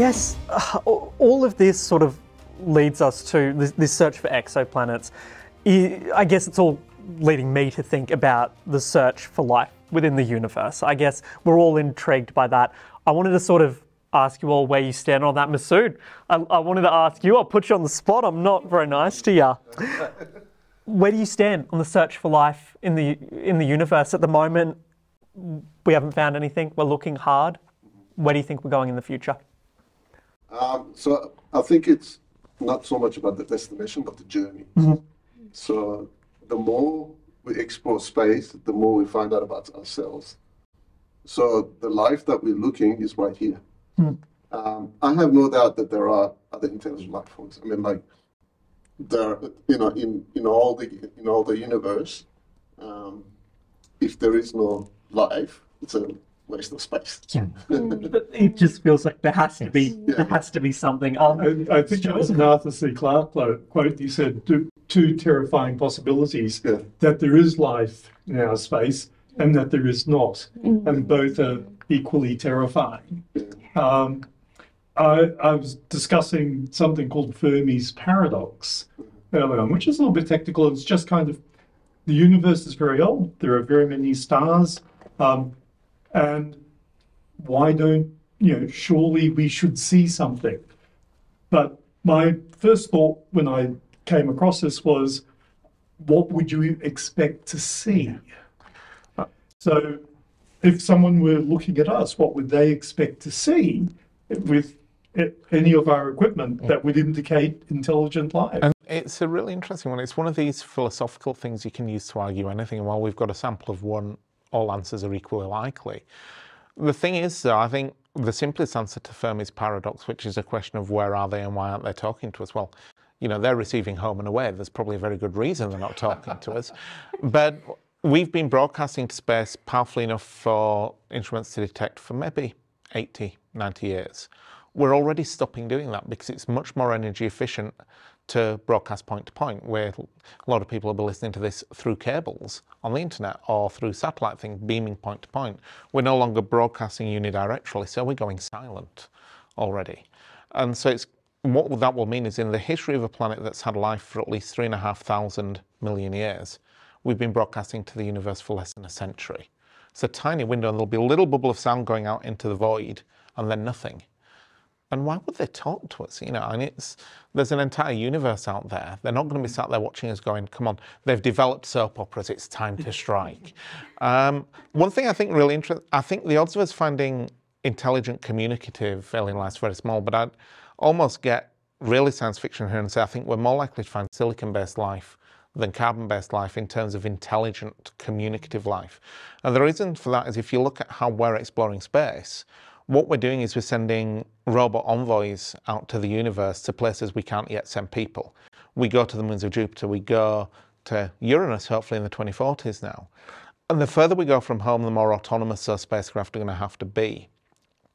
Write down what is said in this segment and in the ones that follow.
Guess uh, all of this sort of leads us to this, this search for exoplanets. I guess it's all leading me to think about the search for life within the universe. I guess we're all intrigued by that. I wanted to sort of ask you all where you stand on that, Masood. I, I wanted to ask you, I'll put you on the spot, I'm not very nice to you. where do you stand on the search for life in the, in the universe at the moment? We haven't found anything, we're looking hard. Where do you think we're going in the future? Um, so I think it's not so much about the destination, but the journey. Mm-hmm. So the more we explore space, the more we find out about ourselves. So the life that we're looking is right here. Mm. Um, I have no doubt that there are other intelligent life forms. I mean, like there, you know, in, in all the in all the universe, um, if there is no life, it's a waste of space. Yeah. it just feels like there has to be yeah. there has to be something. Um, I, I, think it was an Arthur C. Clarke quote. He said two, two terrifying possibilities: yeah. that there is life in our space and that there is not, mm. and both are equally terrifying. Um, I, I, was discussing something called Fermi's paradox earlier on, which is a little bit technical. It's just kind of the universe is very old. There are very many stars. Um, and why don't, you know, surely we should see something. But my first thought when I came across this was, what would you expect to see? Uh, so if someone were looking at us, what would they expect to see with any of our equipment mm. that would indicate intelligent life? And it's a really interesting one. It's one of these philosophical things you can use to argue anything. And while we've got a sample of one all answers are equally likely. The thing is, though, I think the simplest answer to Fermi's paradox, which is a question of where are they and why aren't they talking to us? Well, you know, they're receiving home and away. There's probably a very good reason they're not talking to us. But we've been broadcasting to space powerfully enough for instruments to detect for maybe 80, 90 years. We're already stopping doing that because it's much more energy efficient to broadcast point to point, where a lot of people will be listening to this through cables on the internet or through satellite thing, beaming point to point. We're no longer broadcasting unidirectionally, so we're going silent already. And so it's what that will mean is in the history of a planet that's had life for at least three and a half thousand million years, we've been broadcasting to the universe for less than a century. It's a tiny window, and there'll be a little bubble of sound going out into the void, and then nothing. And why would they talk to us? You know, and it's there's an entire universe out there. They're not going to be sat there watching us going, "Come on, they've developed soap operas. It's time to strike." um, one thing I think really interesting. I think the odds of us finding intelligent, communicative alien life is very small. But I'd almost get really science fiction here and say I think we're more likely to find silicon-based life than carbon-based life in terms of intelligent, communicative life. And the reason for that is if you look at how we're exploring space what we're doing is we're sending robot envoys out to the universe to places we can't yet send people. We go to the moons of Jupiter, we go to Uranus, hopefully in the 2040s now. And the further we go from home, the more autonomous those spacecraft are going to have to be.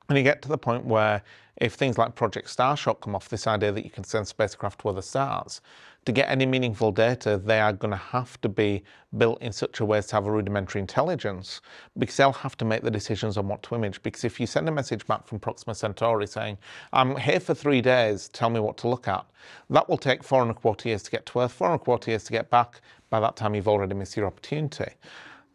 And you get to the point where if things like Project Starshot come off, this idea that you can send spacecraft to other stars, to get any meaningful data, they are going to have to be built in such a way as to have a rudimentary intelligence because they'll have to make the decisions on what to image. Because if you send a message back from Proxima Centauri saying, I'm here for three days, tell me what to look at, that will take four and a quarter years to get to Earth, four and a quarter years to get back. By that time, you've already missed your opportunity.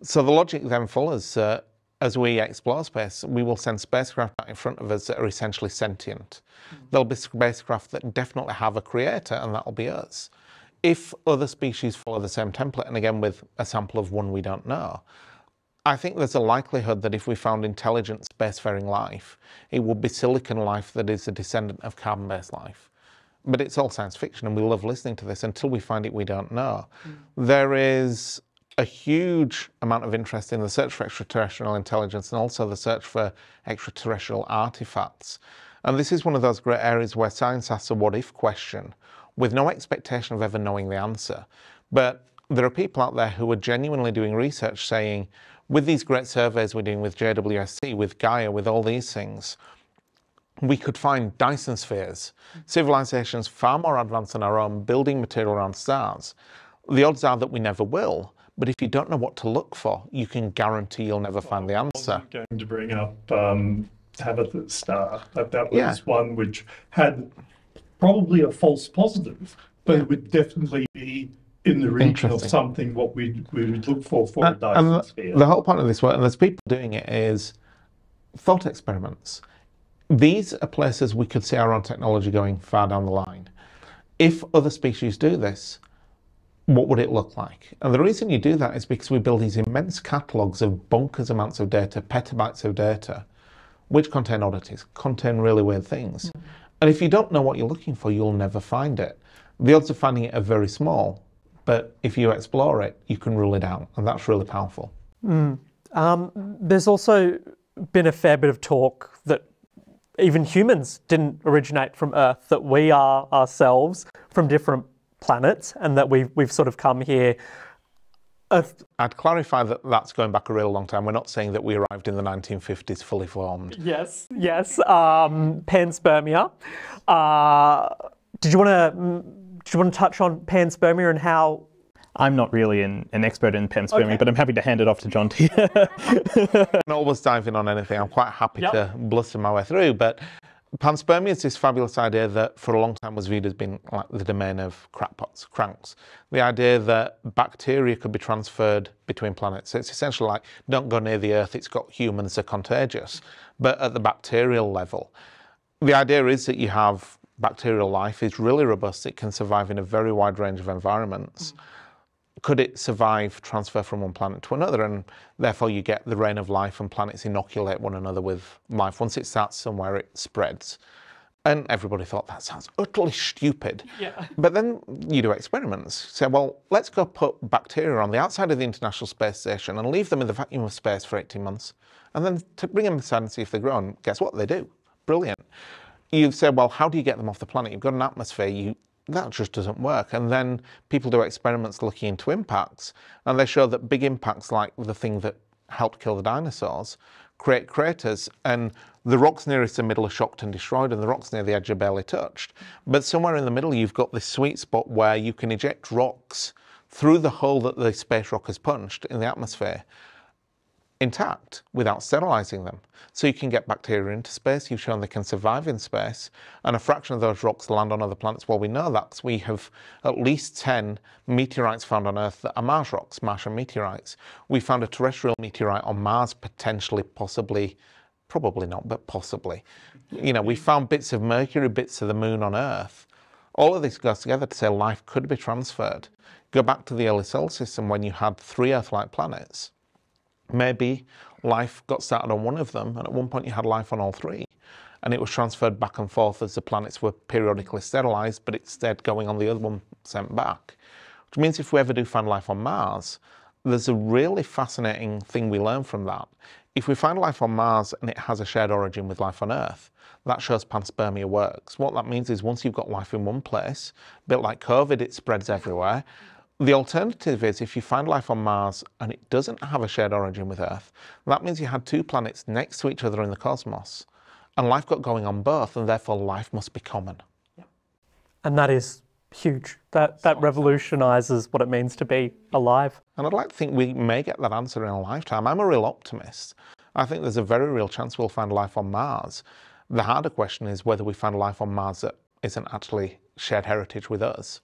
So the logic then follows uh, as we explore space, we will send spacecraft out in front of us that are essentially sentient. Mm. There'll be spacecraft that definitely have a creator, and that'll be us if other species follow the same template, and again with a sample of one we don't know, I think there's a likelihood that if we found intelligent spacefaring life, it would be silicon life that is a descendant of carbon-based life. But it's all science fiction, and we love listening to this. Until we find it, we don't know. Mm. There is a huge amount of interest in the search for extraterrestrial intelligence and also the search for extraterrestrial artifacts. And this is one of those great areas where science asks a what if question with no expectation of ever knowing the answer. But there are people out there who are genuinely doing research saying, with these great surveys we're doing with JWST, with Gaia, with all these things, we could find Dyson spheres, civilizations far more advanced than our own, building material around stars. The odds are that we never will. But if you don't know what to look for, you can guarantee you'll never find the answer. I'm going to bring up um, Tabitha star. That that was Yeah. one which had probably a false positive, but it would definitely be in the region of something what we we would look for for And- Dyson and the whole point of this work, and there's people doing it, is thought experiments. These are places we could see our own technology going far down the line. If other species do this, what would it look like? And the reason you do that is because we build these immense catalogues of bonkers amounts of data, petabytes of data, which contain oddities, contain really weird things. Mm. And if you don't know what you're looking for, you'll never find it. The odds of finding it are very small, but if you explore it, you can rule it out, and that's really powerful. Mm. Um, there's also been a fair bit of talk that even humans didn't originate from Earth, that we are ourselves from different planets, and that we've, we've sort of come here. Earth, I'd clarify that that's going back a real long time. We're not saying that we arrived in the 1950s fully formed. yes, yes, um, panspermia. Uh, did you want to? Did you want to touch on panspermia and how I'm not really an, an expert in panspermia, Okay. but I'm happy to hand it off to John to I'm always diving on anything. I'm quite happy Yep. to bluster my way through. But panspermia is this fabulous idea that for a long time was viewed as being like the domain of crackpots, cranks. The idea that bacteria could be transferred between planets. It's essentially like don't go near the Earth, it's got humans, are contagious. But at the bacterial level, the idea is that you have bacterial life is really robust. It can survive in a very wide range of environments. Could it survive transfer from one planet to another? And therefore, you get the reign of life, and planets inoculate one another with life. Once it starts somewhere, it spreads. And everybody thought that sounds utterly stupid. Yeah. But then you do experiments. Say, well, let's go put bacteria on the outside of the International Space Station and leave them in the vacuum of space for 18 months. And then to bring them inside and see if they grow. And guess what? They do. Brilliant. You've said, well, how do you get them off the planet? You've got an atmosphere. You that just doesn't work. And then people do experiments looking into impacts, and they show that big impacts, like the thing that helped kill the dinosaurs, create craters, and the rocks nearest the middle are shocked and destroyed, and the rocks near the edge are barely touched. But somewhere in the middle, you've got this sweet spot where you can eject rocks through the hole that the space rock has punched in the atmosphere intact without sterilizing them. So you can get bacteria into space. You've shown they can survive in space, and a fraction of those rocks land on other planets. Well, we know that 'cause we have at least 10 meteorites found on Earth that are Mars rocks, Martian meteorites. We found a terrestrial meteorite on Mars, potentially, possibly, probably not, but possibly. You know, we found bits of Mercury, bits of the Moon on Earth. All of this goes together to say life could be transferred. Go back to the early solar system when you had three Earth-like planets maybe life got started on one of them, and at one point you had life on all three, and it was transferred back and forth as the planets were periodically sterilized, but it stayed going on the other one sent back. Which means if we ever do find life on Mars, there's a really fascinating thing we learn from that. If we find life on Mars and it has a shared origin with life on Earth, that shows panspermia works. What that means is once you've got life in one place, a bit like COVID, it spreads everywhere. The alternative is if you find life on Mars and it doesn't have a shared origin with Earth, that means you had two planets next to each other in the cosmos, and life got going on both, and therefore life must be common. and that is huge. That that revolutionizes what it means to be alive. And I'd like to think we may get that answer in a lifetime. I'm a real optimist. I think there's a very real chance we'll find life on Mars. The harder question is whether we find life on Mars that isn't actually shared heritage with us.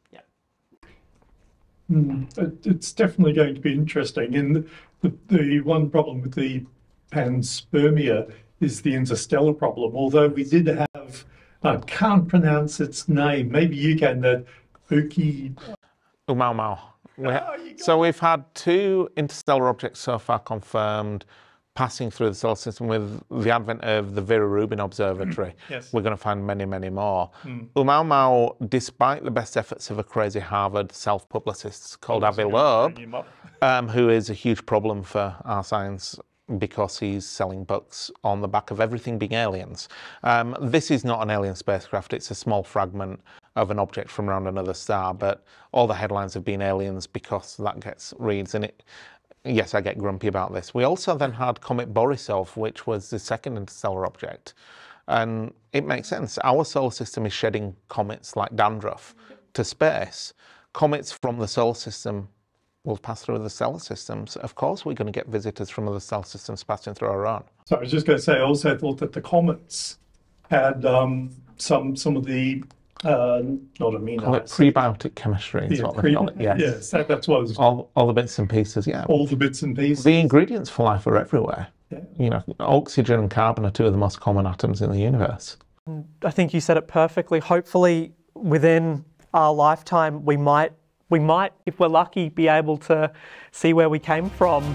Hmm. It- It's definitely going to be interesting. And the, the one problem with the panspermia is the interstellar problem. Although we did have, I can't pronounce its name. Maybe you can. That Oki. Umau oh, Mau. Oh, got so we've had two interstellar objects so far confirmed passing through the solar system with the advent of the Vera Rubin Observatory. Yes. We're going to find many, many more. 'Oumuamua, despite the best efforts of a crazy Harvard self-publicist called Avi Loeb, um, who is a huge problem for our science because he's selling books on the back of everything being aliens. Um, this is not an alien spacecraft, it's a small fragment of an object from around another star, but all the headlines have been aliens because that gets reads and it. Yes, I get grumpy about this. We also then had Comet Borisov, which was the second interstellar object. And it makes sense. Our solar system is shedding comets like dandruff to space. Comets from the solar system will pass through the solar systems, of course we're going to get visitors from other solar systems passing through our own. So I was just going to say, I also thought that the comets had um, some some of the uh, not amino Call it prebiotic chemistry is Yeah, what they pre- call it. Yes. Yes, that, that's what I was. All, all the bits and pieces, yeah. All the bits and pieces. The ingredients for life are everywhere. Yeah. You know, oxygen and carbon are two of the most common atoms in the universe. I think you said it perfectly. Hopefully, within our lifetime, we might, we might, if we're lucky, be able to see where we came from